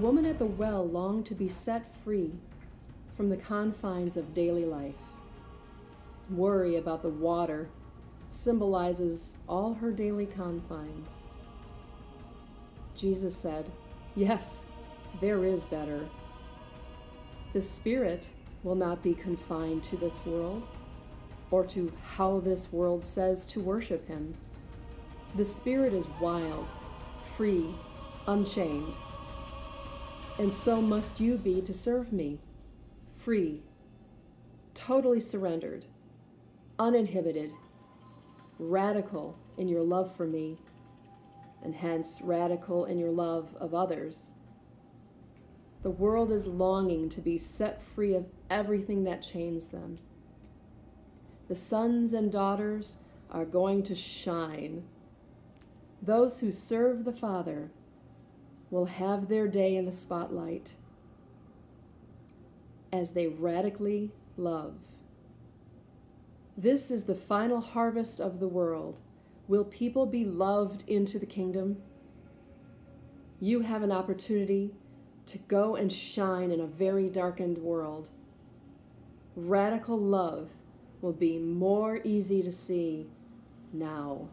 woman at the well longed to be set free from the confines of daily life. Worry about the water symbolizes all her daily confines. Jesus said, Yes, there is better. The Spirit will not be confined to this world or to how this world says to worship Him. The Spirit is wild, free, unchained. And so must you be to serve me, free, totally surrendered, uninhibited, radical in your love for me, and hence radical in your love of others. The world is longing to be set free of everything that chains them. The sons and daughters are going to shine. Those who serve the Father will have their day in the spotlight as they radically love. This is the final harvest of the world. Will people be loved into the kingdom? You have an opportunity to go and shine in a very darkened world. Radical love will be more easy to see now.